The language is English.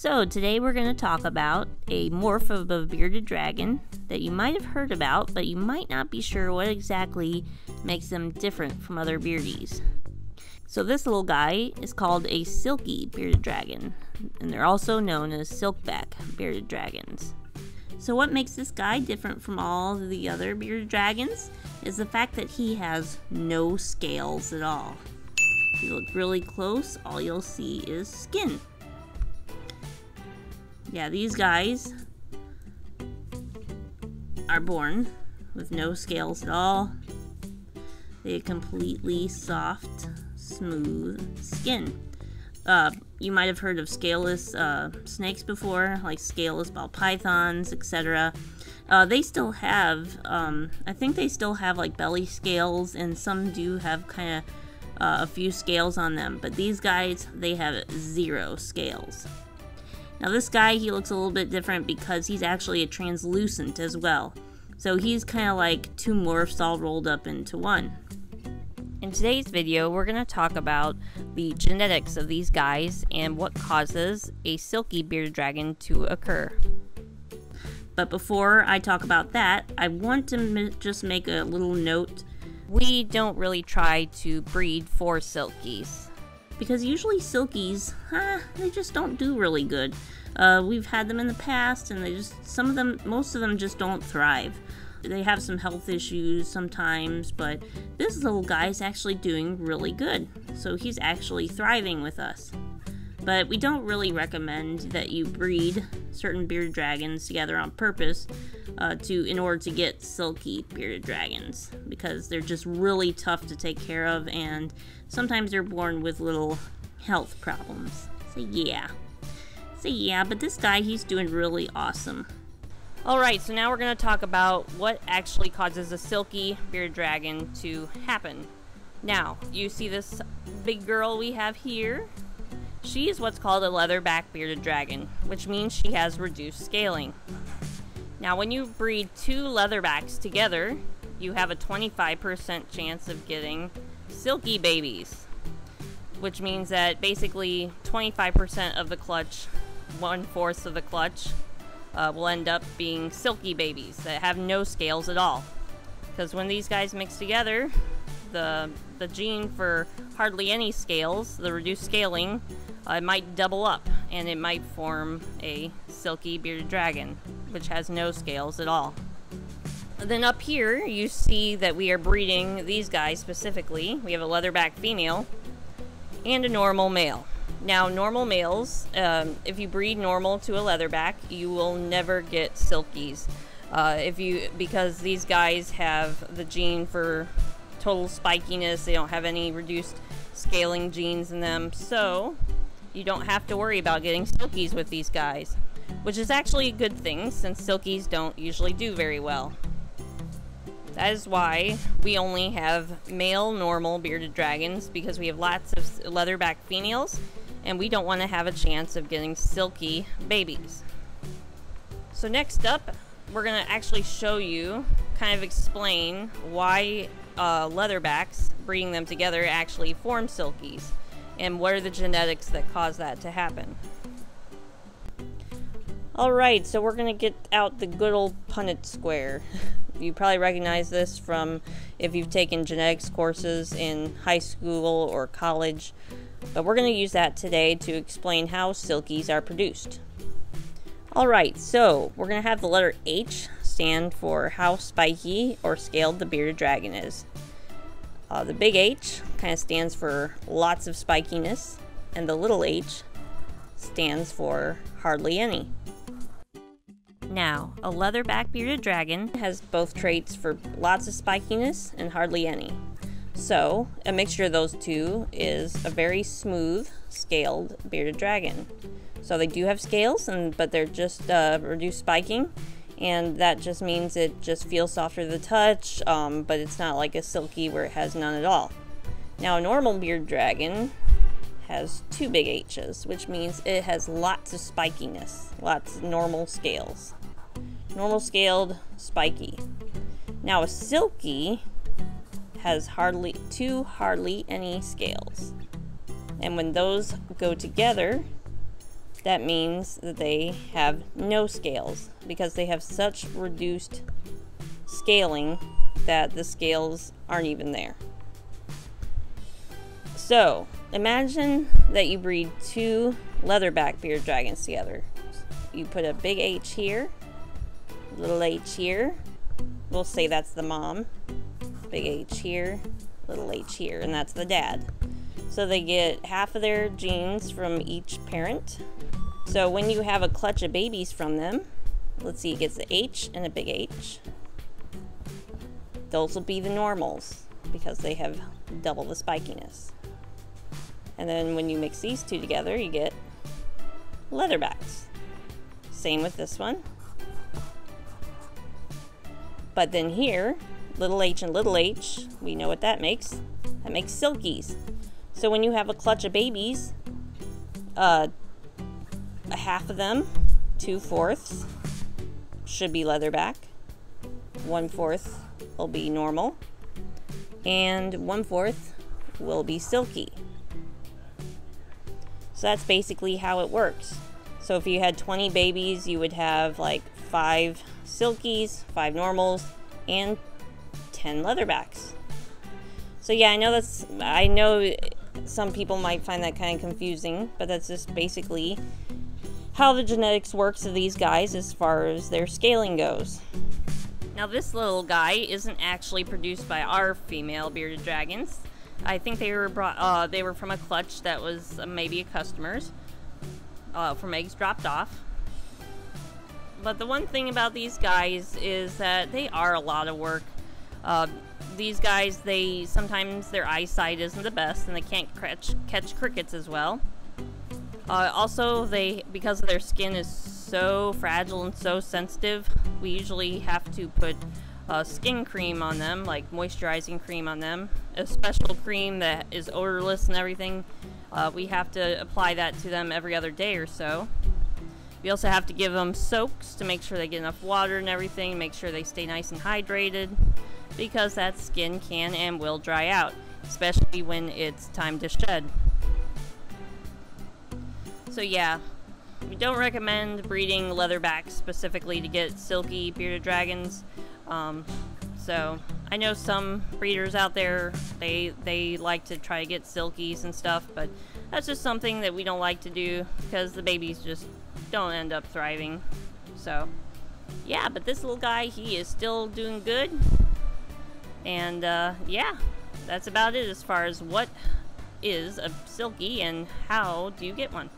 So, today we're going to talk about a morph of a bearded dragon that you might have heard about, but you might not be sure what exactly makes them different from other beardies. So, this little guy is called a silky bearded dragon, and they're also known as silkback bearded dragons. So, what makes this guy different from all the other bearded dragons is the fact that he has no scales at all. If you look really close, all you'll see is skin. Yeah, these guys are born with no scales at all. They have completely soft, smooth skin. Uh, you might have heard of scaleless uh, snakes before, like scaleless ball pythons, etc. Uh, they still have, um, I think they still have like belly scales, and some do have kind of uh, a few scales on them, but these guys, they have zero scales. Now this guy, he looks a little bit different because he's actually a translucent as well. So he's kind of like two morphs all rolled up into one. In today's video, we're going to talk about the genetics of these guys and what causes a silky bearded dragon to occur. But before I talk about that, I want to just make a little note we don't really try to breed for silkies. Because usually silkies, they just don't do really good. Uh, we've had them in the past and they just, some of them, most of them just don't thrive. They have some health issues sometimes, but this little guy is actually doing really good. So he's actually thriving with us. But we don't really recommend that you breed certain bearded dragons together on purpose uh, to in order to get silky bearded dragons because they're just really tough to take care of and sometimes they're born with little health problems. So yeah. So yeah, but this guy he's doing really awesome. Alright, so now we're going to talk about what actually causes a silky bearded dragon to happen. Now, you see this big girl we have here? She is what's called a leatherback bearded dragon, which means she has reduced scaling. Now, when you breed two leatherbacks together, you have a 25% chance of getting silky babies, which means that basically 25% of the clutch, one fourth of the clutch, uh, will end up being silky babies that have no scales at all. Because when these guys mix together, the the gene for hardly any scales, the reduced scaling, uh, it might double up and it might form a silky bearded dragon, which has no scales at all. Then up here, you see that we are breeding these guys specifically. We have a leatherback female and a normal male. Now, normal males, um, if you breed normal to a leatherback, you will never get silkies. Uh, if you because these guys have the gene for total spikiness, they don't have any reduced scaling genes in them, so you don't have to worry about getting silkies with these guys, which is actually a good thing since silkies don't usually do very well. That is why we only have male normal bearded dragons because we have lots of leatherback females and we don't want to have a chance of getting silky babies. So next up, we're going to actually show you, kind of explain why uh, leatherbacks, breeding them together, actually form silkies and what are the genetics that cause that to happen. Alright, so we're going to get out the good old Punnett square. you probably recognize this from if you've taken genetics courses in high school or college, but we're going to use that today to explain how silkies are produced. Alright, so we're going to have the letter H stand for how spiky or scaled the bearded dragon is. Uh, the big H kind of stands for lots of spikiness, and the little h stands for hardly any. Now, a leatherback bearded dragon has both traits for lots of spikiness and hardly any. So, a mixture of those two is a very smooth, scaled bearded dragon. So they do have scales, and but they're just uh, reduced spiking, and that just means it just feels softer to the touch, um, but it's not like a silky where it has none at all. Now a normal beard dragon has two big H's, which means it has lots of spikiness, lots of normal scales. Normal scaled, spiky. Now a silky has hardly two hardly any scales. And when those go together, that means that they have no scales because they have such reduced scaling that the scales aren't even there. So, imagine that you breed two leatherback bearded dragons together. You put a big H here, little h here. We'll say that's the mom. Big H here, little h here, and that's the dad. So they get half of their genes from each parent. So when you have a clutch of babies from them, let's see, it gets the H and a big H. Those will be the normals because they have double the spikiness. And then when you mix these two together, you get leatherbacks. Same with this one. But then here, little h and little h, we know what that makes. That makes silkies. So when you have a clutch of babies, uh, a half of them, two fourths, should be leatherback. One fourth will be normal. And one fourth will be silky. So that's basically how it works. So if you had 20 babies, you would have like five silkies, five normals, and 10 leatherbacks. So yeah, I know that's I know some people might find that kind of confusing, but that's just basically how the genetics works of these guys as far as their scaling goes. Now this little guy isn't actually produced by our female bearded dragons. I think they were brought uh, they were from a clutch that was uh, maybe a customer's uh, from eggs dropped off. But the one thing about these guys is that they are a lot of work. Uh, these guys, they sometimes their eyesight isn't the best, and they can't catch catch crickets as well. Uh, also, they because their skin is so fragile and so sensitive, we usually have to put uh, skin cream on them, like moisturizing cream on them, a special cream that is odorless and everything. Uh, we have to apply that to them every other day or so. We also have to give them soaks to make sure they get enough water and everything, make sure they stay nice and hydrated, because that skin can and will dry out, especially when it's time to shed. So yeah, we don't recommend breeding leatherbacks specifically to get silky bearded dragons. Um, so I know some breeders out there they they like to try to get silkies and stuff, but that's just something that we don't like to do because the babies just don't end up thriving. So, yeah, but this little guy, he is still doing good. And, uh, yeah, that's about it as far as what is a silky and how do you get one.